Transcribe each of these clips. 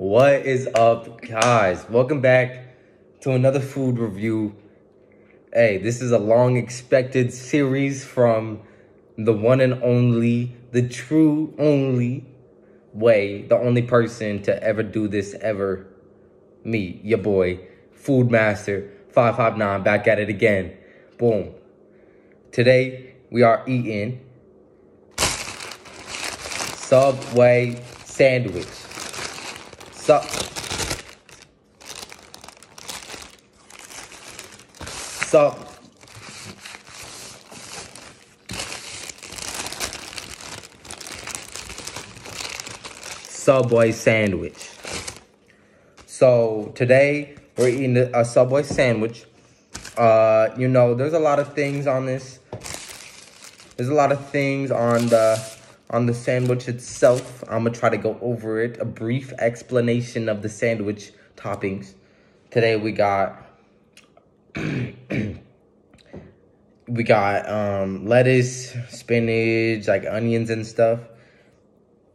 What is up, guys? Welcome back to another food review. Hey, this is a long expected series from the one and only, the true only way, the only person to ever do this ever. Me, your boy, Food Master 559, back at it again. Boom. Today, we are eating Subway sandwich. Sub Sub Subway sandwich. So today we're eating a Subway sandwich. Uh, you know, there's a lot of things on this. There's a lot of things on the on the sandwich itself. I'm gonna try to go over it. A brief explanation of the sandwich toppings. Today we got we got um lettuce, spinach, like onions and stuff.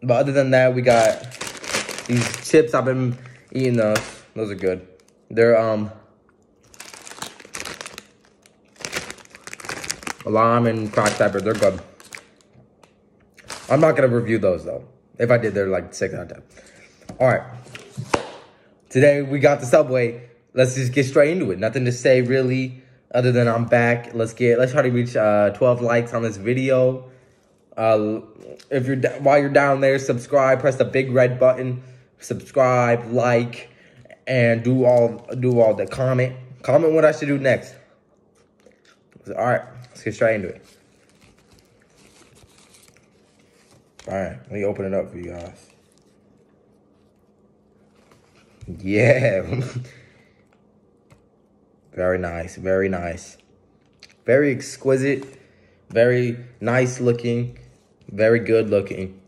But other than that, we got these chips. I've been eating those. Those are good. They're um lime and cracked pepper. They're good. I'm not gonna review those though. If I did, they're like six out of ten. All right. Today we got the Subway. Let's just get straight into it. Nothing to say really, other than I'm back. Let's get. Let's try to reach uh, 12 likes on this video. Uh, if you're while you're down there, subscribe. Press the big red button. Subscribe, like, and do all do all the comment. Comment what I should do next. All right, let's get straight into it. All right, let me open it up for you guys. Yeah. very nice, very nice. Very exquisite, very nice looking, very good looking.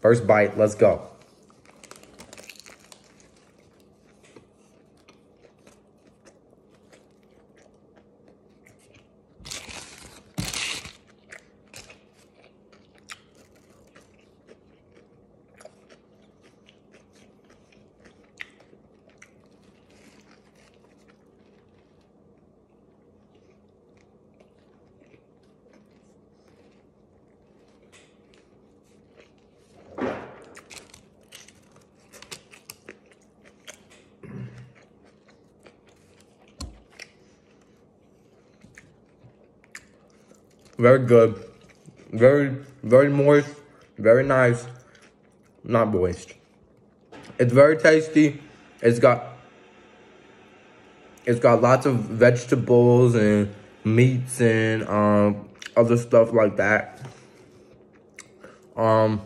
First bite, let's go. Very good. Very, very moist. Very nice. Not moist. It's very tasty. It's got it's got lots of vegetables and meats and um, other stuff like that. Um,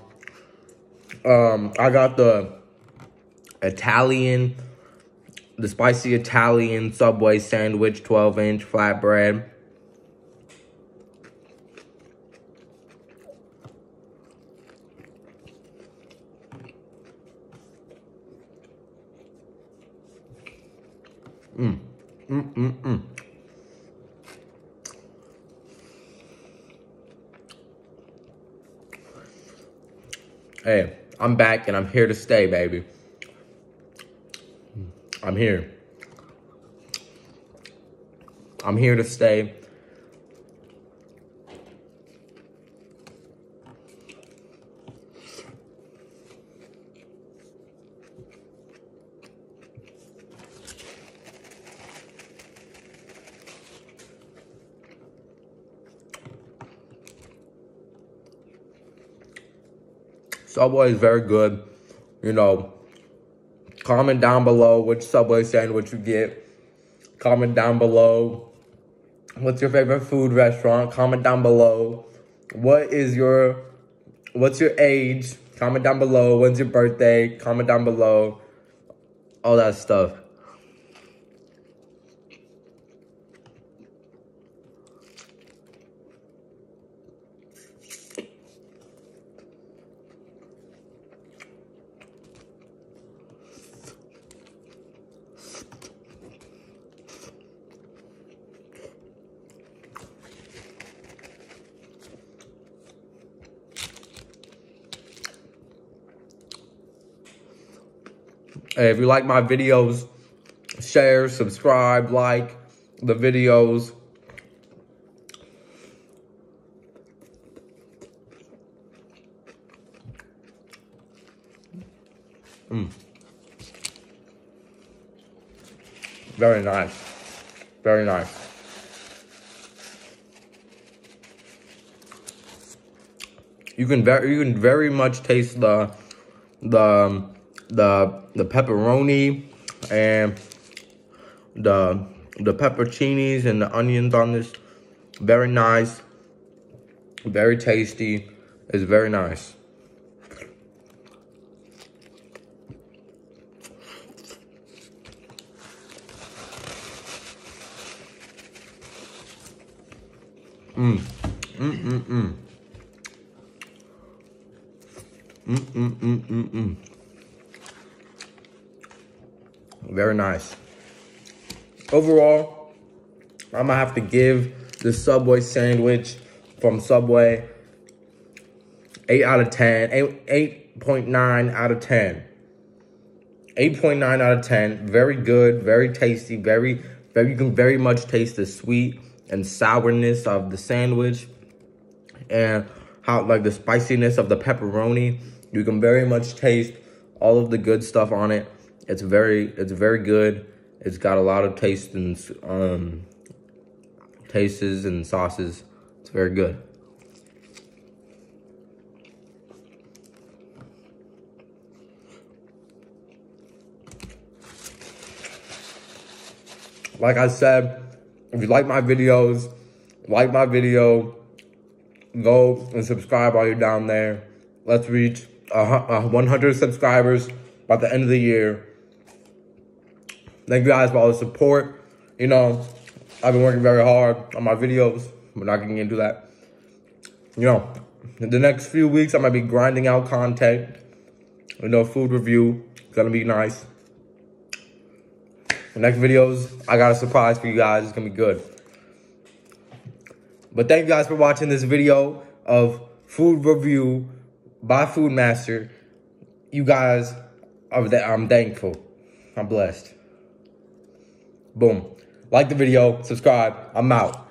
um, I got the Italian, the spicy Italian Subway sandwich, 12 inch flatbread. Mm. Mm, mm, mm. Hey, I'm back and I'm here to stay, baby. I'm here. I'm here to stay. Subway is very good. You know, comment down below which Subway sandwich you get. Comment down below what's your favorite food restaurant. Comment down below what is your what's your age. Comment down below when's your birthday. Comment down below all that stuff. If you like my videos, share, subscribe, like the videos. Mm. Very nice. Very nice. You can very you can very much taste the the um, the the pepperoni and the the pepperoncinis and the onions on this. Very nice. Very tasty. It's very nice. Mm. Mm mm mm. Mm mm mm mm mm. Very nice. Overall, I'm gonna have to give the Subway sandwich from Subway 8 out of 10, 8.9 out of 10. 8.9 out of 10. Very good, very tasty, very, very, you can very much taste the sweet and sourness of the sandwich and how like the spiciness of the pepperoni. You can very much taste all of the good stuff on it. It's very, it's very good. It's got a lot of taste and um, tastes and sauces. It's very good. Like I said, if you like my videos, like my video, go and subscribe while you're down there. Let's reach uh, 100 subscribers by the end of the year. Thank you guys for all the support. You know, I've been working very hard on my videos. We're not getting into that. You know, in the next few weeks, I might be grinding out content. You know, food review. It's gonna be nice. The next videos, I got a surprise for you guys. It's gonna be good. But thank you guys for watching this video of food review by Food Master. You guys I'm thankful. I'm blessed. Boom. Like the video, subscribe. I'm out.